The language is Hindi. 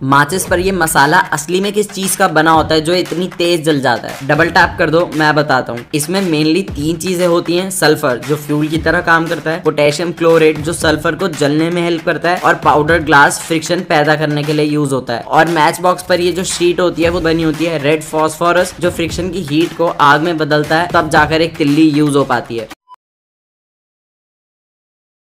माचिस पर ये मसाला असली में किस चीज़ का बना होता है, जो इतनी तेज जल जाता है? डबल टैप कर दो, मैं बताता हूँ। इसमें मेनली तीन चीज़ें होती हैं सल्फ़र जो फ्यूल की तरह काम करता है पोटेशियम क्लोरेट जो सल्फ़र को जलने में हेल्प करता है, और पाउडर ग्लास फ्रिक्शन पैदा करने के लिए यूज़ होता है। और मैच बॉक्स पर ये जो शीट होती है, वो बनी होती है रेड फॉस्फोरस जो फ्रिक्शन की हीट को आग में बदलता है, तब जाकर एक तिल्ली यूज़ हो पाती है।